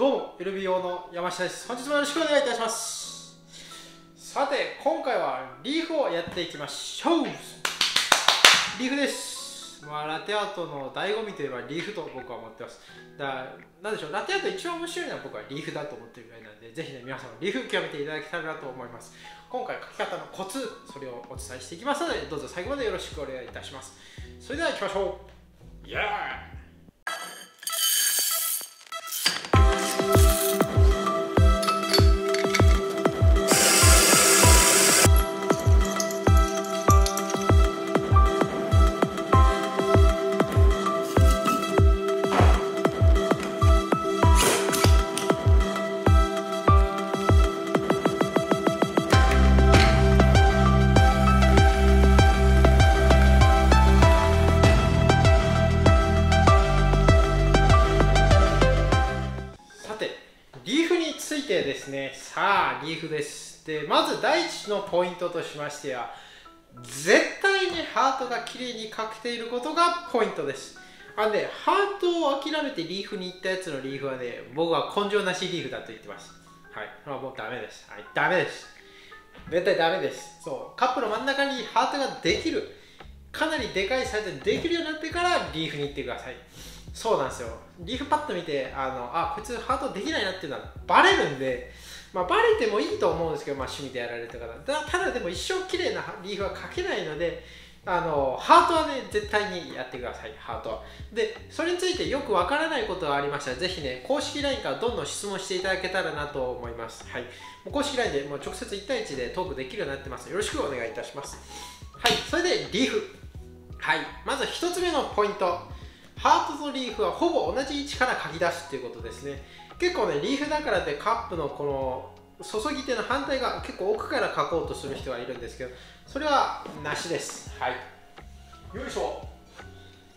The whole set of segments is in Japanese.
どうも LBO の山下です。本日もよろしくお願いいたします。さて今回はリーフをやっていきましょう。リーフです。まあラテアートの醍醐味といえばリーフと僕は思ってます。だからなんでしょう。ラテアート一番面白いのは僕はリーフだと思ってるぐらいなんでぜひね皆さんリーフ極めていただけたらなと思います。今回書き方のコツそれをお伝えしていきますのでどうぞ最後までよろしくお願いいたします。それでは行きましょう。イエーイでまず第一のポイントとしましては絶対にハートが綺麗に描けていることがポイントです。あのねハートを諦めてリーフに行ったやつのリーフはね僕は根性なしリーフだと言ってますはい。これはもうダメです。はい。ダメです。絶対ダメです。そう。カップの真ん中にハートができる。かなりでかいサイズにできるようになってからリーフに行ってください。そうなんですよ。リーフパッと見てあのあこいつハートできないなっていうのはバレるんで、まあ、バレてもいいと思うんですけど、まあ、趣味でやられた方。だただでも一生綺麗なリーフは描けないのであのハートはね絶対にやってください。ハートは。でそれについてよくわからないことがありましたらぜひね公式 LINE からどんどん質問していただけたらなと思います。はい。公式 LINE でもう直接1対1でトークできるようになってます。よろしくお願いいたします。はい。それでリーフ。はい。まず1つ目のポイント。ハートとリーフはほぼ同じ位置から書き出すっていうことですね。結構ねリーフだからってカップのこの注ぎ手の反対が結構奥から書こうとする人がいるんですけどそれはなしです。はい。よいしょ。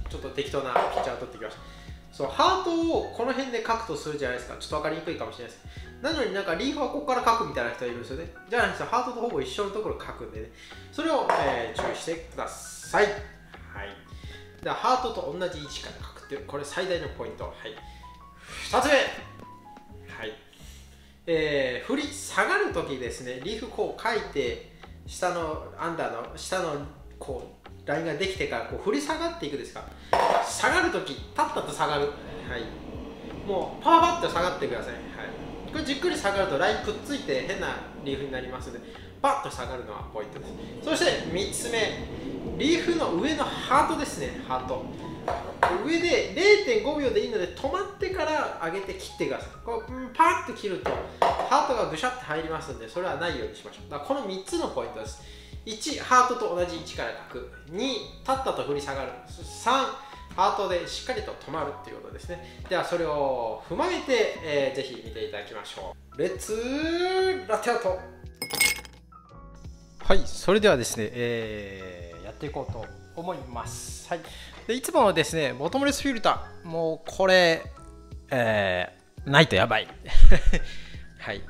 ちょっと適当なピッチャーを取ってきました。そうハートをこの辺で書くとするじゃないですか。ちょっと分かりにくいかもしれないです。なのになんかリーフはここから書くみたいな人いるんですよね。じゃないですよハートとほぼ一緒のところ書くんでね。それを、えー注意してくださいはいではハートと同じ位置から書くっていうこれ最大のポイント。はい。2つ目。はい。えー振り下がるときですねリーフこう書いて下のアンダーの下のこうラインができてからこう振り下がっていくですか。下がるとき立ったと下がる。はい。もうパワーパッと下がってください。はい。これじっくり下がるとラインくっついて変なリーフになりますのでパッと下がるのがポイントです。そして3つ目。リーフの上のハートですねハート。上で0.5秒でいいので止まってから上げて切ってください。こうパーッと切るとハートがぐしゃって入りますのでそれはないようにしましょう。だからこの3つのポイントです。1ハートと同じ位置から書く。2立ったと振り下がる。3ハートでしっかりと止まるっていうことですね。ではそれを踏まえて、えーぜひ見ていただきましょう。レッツラテアート。はいそれではですね、えーっていこうと思います。はい。でいつものですねボトムレスフィルター。もうこれ、えーないとやばい。はい。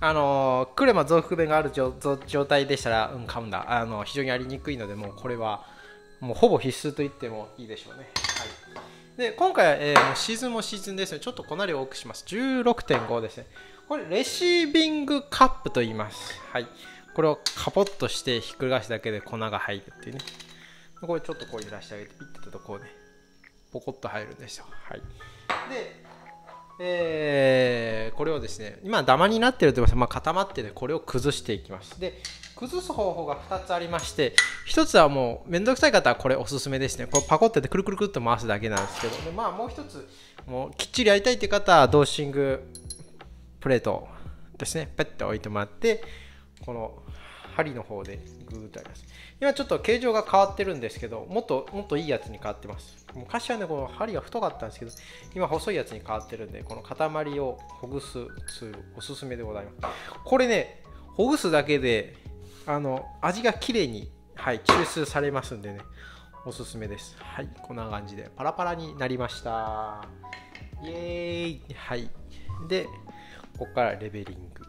あのークレマ増幅弁がある状態でしたらうん買うんだ。あの非常にやりにくいのでもうこれはもうほぼ必須と言ってもいいでしょうね。はい。で今回は、えーもうシーズンもシーズンですねちょっと粉量多くします。16.5ですね。これレシービングカップと言います。はい。これをカポッとしてひっくり返すだけで粉が入るっていうね。これちょっとこう揺らしてあげてピッてやるとこうね。ポコッと入るんですよはい。でえーこれをですね今ダマになってると言いますまあ固まってねこれを崩していきます。で崩す方法が2つありまして1つはもうめんどくさい方はこれおすすめですね。これパコっててくるくるくるっと回すだけなんですけど。でまあもう1つもうきっちりやりたいって方はドーシングプレートですね。ペッて置いてもらってこの針の方でグーッとやります。今ちょっと形状が変わってるんですけどもっともっといいやつに変わってます。昔はねこの針が太かったんですけど今細いやつに変わってるんでこの塊をほぐすツールおすすめでございます。これねほぐすだけであの味がきれいに、はい、抽出されますんでねおすすめです。はいこんな感じでパラパラになりました。イエーイ。はい。でここからレベリング。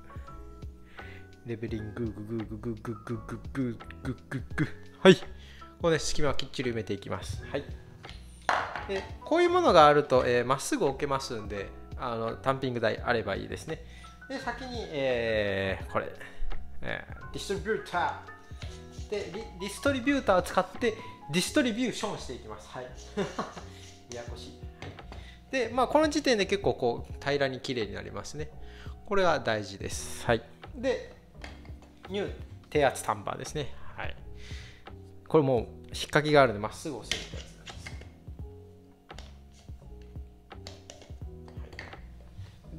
レベリングググググググググググググはいここね隙間をきっちり埋めていきますはいでこういうものがあるとえーま、っすぐ置けますんであの単品具材あればいいですねで先に、えー、これ、えー、ディストリビューターでディストリビューターを使ってディストリビューションしていきますはいややこしい、でまあこの時点で結構こう平らに綺麗になりますねこれが大事ですはいでニュー低圧タンバーですねはいこれもう引っ掛けがあるんでまっすぐ押せるやつです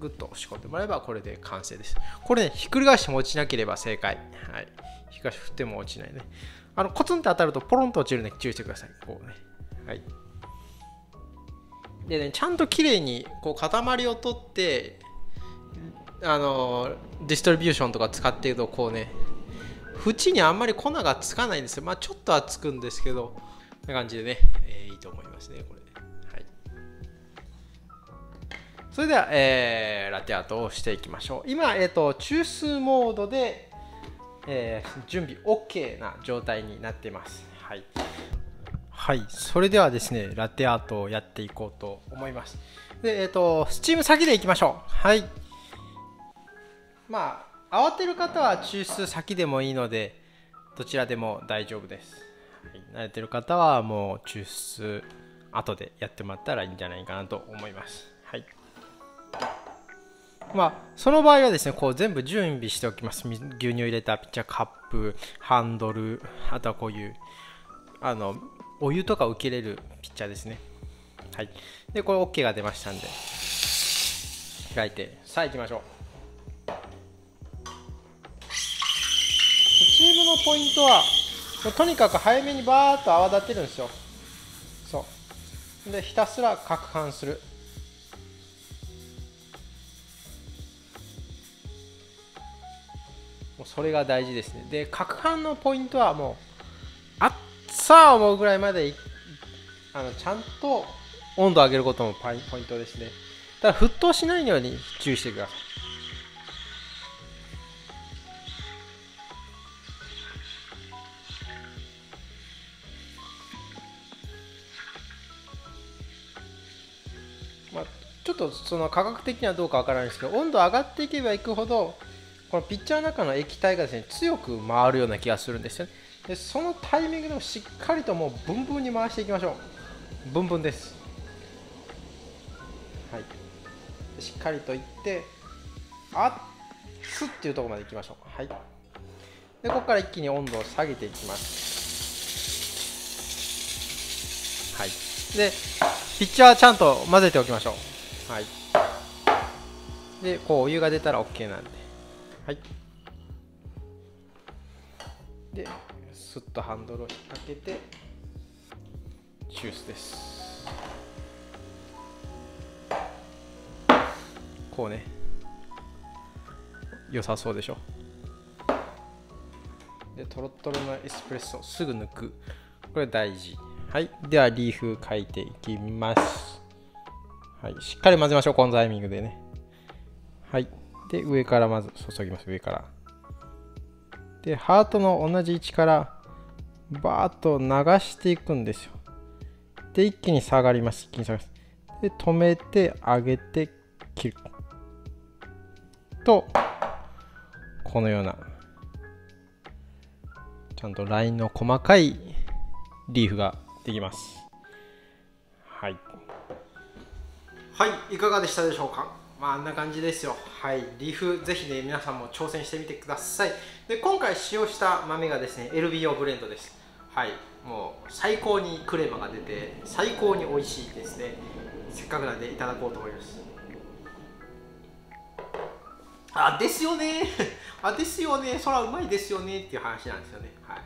グッと押し込んでもらえばこれで完成です。これね、ひっくり返しても落ちなければ正解。はい。ひっくり返し振っても落ちないね。あの、コツンって当たるとポロンと落ちるね。注意してください。こうね。はい。でね、ちゃんときれいにこう塊を取って、あの、ディストリビューションとか使っていると、こうね、縁にあんまり粉がつかないんですよ。まあちょっとはつくんですけど、こんな感じでね、えー、いいと思いますね、これ。それでは、えー、ラテアートをしていきましょう。今、えーと、中枢モードで、えー、準備 OK な状態になっています。はい。はい、それではですね、ラテアートをやっていこうと思います。で、えっ、ー、と、スチーム先でいきましょう。はい。まあ、慌てる方は中枢先でもいいので、どちらでも大丈夫です。はい、慣れてる方はもう中枢後でやってもらったらいいんじゃないかなと思います。はい。まあ、その場合はですね、こう全部準備しておきます。牛乳入れたピッチャーカップ、ハンドル、あとはこういう、あの、お湯とか受けれるピッチャーですね。はい。で、これ OK が出ましたんで、開いて、さあ行きましょう。チームのポイントは、とにかく早めにバーッと泡立てるんですよ。そう。で、ひたすら攪拌する。もうそれが大事ですねで攪拌のポイントはもうあっさあ思うぐらいまであのちゃんと温度を上げることもポイントですねただ沸騰しないように注意してくださいっとその価格的にはどうかわからないんですけど温度上がっていけばいくほどこのピッチャーの中の液体がですね強く回るような気がするんですよね。でそのタイミングでもしっかりともうブンブンに回していきましょう。ブンブンです。はい。しっかりといってあっすっていうところまでいきましょう。はい。でここから一気に温度を下げていきます。はい。でピッチャーちゃんと混ぜておきましょう。はい。でこうお湯が出たら OK なんで。はい。でスッとハンドルを引っ掛けてチュースです。こうね。良さそうでしょ。でトロトロのエスプレッソすぐ抜く。これ大事。はい。ではリーフ書いていきますはいしっかり混ぜましょうこのタイミングでねはいで、上からまず注ぎます、上から。で、ハートの同じ位置からバーッと流していくんですよ。で、一気に下がります。一気に下がります。で、止めて、上げて、切る。と、このような、ちゃんとラインの細かいリーフができます。はい、いかがでしたでしょうか？まあ、あんな感じですよ。はい。リーフ、ぜひね、皆さんも挑戦してみてください。で、今回使用した豆がですね、LBO ブレンドです。はい。もう、最高にクレーマが出て、最高に美味しいですね。せっかくなんでいただこうと思います。あ、ですよね。あ、ですよね。そらうまいですよねっていう話なんですよね。はい。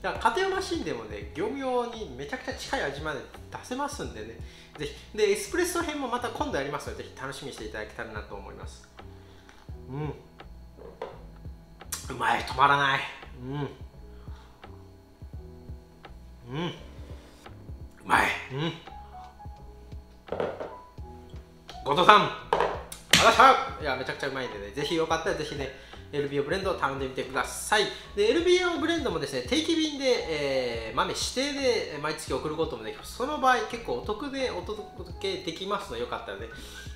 だから家庭マシンでもね、業務用にめちゃくちゃ近い味まで出せますんでね。ぜひ。でエスプレッソ編もまた今度やりますのでぜひ楽しみにしていただけたらなと思います。うん。うまい。止まらない。うん。うん。うまい。うん。後藤さんあらした。いやめちゃくちゃうまいんでね。ぜひよかったらぜひね LBO ブレンドを頼んでみてください。で LBO ブレンドもですね定期便で、えー、豆指定で毎月送ることもできます。その場合結構お得でお届けできますのでよかったので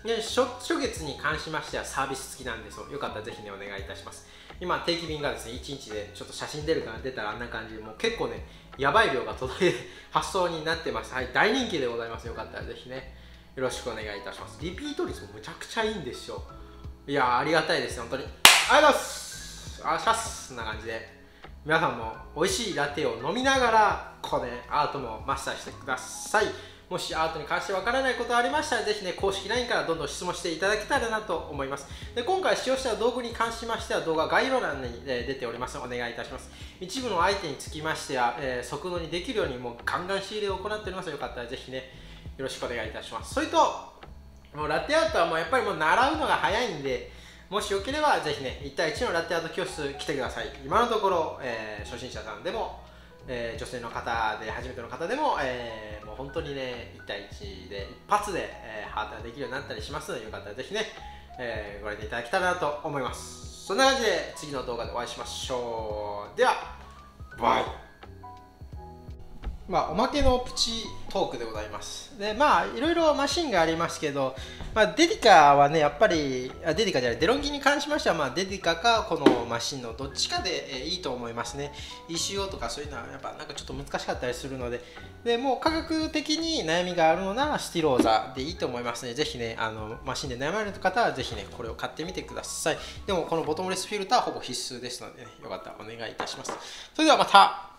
で初初月に関しましてはサービス付きなんですよ。よかったらぜひねお願いいたします。今定期便がですね1日でちょっと写真出るかな出たらあんな感じでもう結構ねやばい量が届いて 発送になってます。はい大人気でございます。よかったらぜひねよろしくお願いいたします。リピート率もむちゃくちゃいいんですよ。いやありがたいです。本当に。ありがとうございます。あしますそんな感じで皆さんも美味しいラテを飲みながらここでアートもマスターしてください。もしアートに関してわからないことありましたらぜひね公式 LINE からどんどん質問していただけたらなと思いますで今回使用した道具に関しましては動画概要欄にえ出ておりますお願いいたします一部の相手につきましては、えー、速度にできるようにもうガンガン仕入れを行っております。よかったらぜひねよろしくお願いいたします。それともうラテアートはもうやっぱりもう習うのが早いんでもしよければぜひね1対1のラテアート教室来てください。今のところ、えー、初心者さんでも、えー、女性の方で初めての方でも、えー、もう本当にね1対1で一発で、えー、ハートができるようになったりしますのでよかったらぜひね、えー、ご覧いただけたらなと思います。そんな感じで次の動画でお会いしましょう。ではバイ。まあ、おまけのプチトークでございます。で、まあ、いろいろマシンがありますけど、まあ、デディカはね、やっぱり、あデディカじゃない、デロンギに関しましては、まあ、デディカか、このマシンのどっちかで、えいいと思いますね。ECO とかそういうのは、やっぱなんかちょっと難しかったりするので、でもう価格的に悩みがあるのなら、スティローザでいいと思いますね。ぜひね、あのマシンで悩まれる方は、ぜひね、これを買ってみてください。でも、このボトムレスフィルターはほぼ必須ですので、ね、よかったらお願いいたします。それではまた